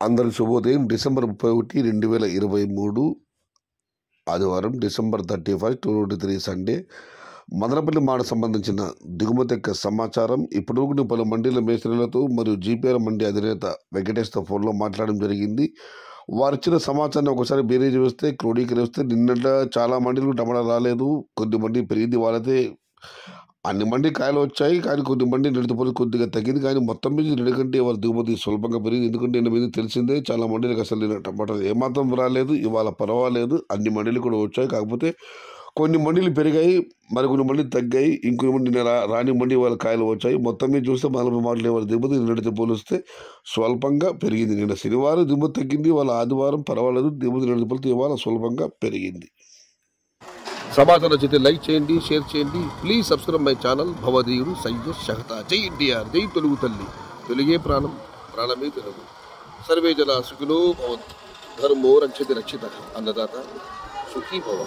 అందరి శుభోదయం. డిసెంబర్ ముప్పై ఒకటి రెండు వేల ఇరవై మూడు ఆదివారం December thirty first two twenty three Sunday. Madanapalle మాడ సంబంధించిన దిగుమతి యొక్క సమాచారం. ఇప్పటివరకు పలు మండీల మేస్త్రీలతో మరియు జీపీఆర్ మండీ అధినేత వెంకటేష్తో ఫోన్లో మాట్లాడడం జరిగింది. వారు ఇచ్చిన సమాచారాన్ని ఒకసారి బేరేజ్ వేస్తే క్రోడీకరిస్తే నిన్నట చాలా మండీలకు టమాటా రాలేదు. కొద్ది మంది పెరిగింది వాళ్ళైతే అన్ని మండి కాయలు వచ్చాయి కానీ కొన్ని మంది నిడతపోయి కొద్దిగా తగ్గింది. కానీ మొత్తం మీద నిడకంటే వాళ్ళ దిగుమతి సులభంగా పెరిగింది. ఎందుకంటే నేను మీద తెలిసిందే చాలా మండీలకు అసలు నేను టమాటాలు ఏమాత్రం రాలేదు ఇవాళ పర్వాలేదు అన్ని మండీలు కూడా వచ్చాయి. కాకపోతే కొన్ని మండీలు పెరిగాయి మరికొన్ని మండీలు తగ్గాయి ఇంకొన్ని మంది రాని మండి వాళ్ళ కాయలు వచ్చాయి. మొత్తం మీద చూస్తే నలభై మాటలు ఎవరు దిగుమతి నిన్నటితో పోలిస్తే స్వల్పంగా పెరిగింది. నిన్న శనివారం దిగుమతి తగ్గింది వాళ్ళ ఆదివారం పర్వాలేదు దిగుమతి నిన్నటి పోలితే ఇవాళ స్వల్పంగా పెరిగింది. సమాచారం నచ్చితే లైక్ చేయండి షేర్ చేయండి. ప్లీజ్ సబ్స్క్రైబ్ మై ఛానల్ భవదీయుడు సయ్యద్ షహతా జై ఎన్టీఆర్ జై తెలుగు తల్లి. తెలుగే ప్రాణం ప్రాణమే తెలుగు. సర్వే జన సుఖినో భవంతు. ధర్మో రక్షతి రక్షిత. అన్నదాత సుఖీ భవ.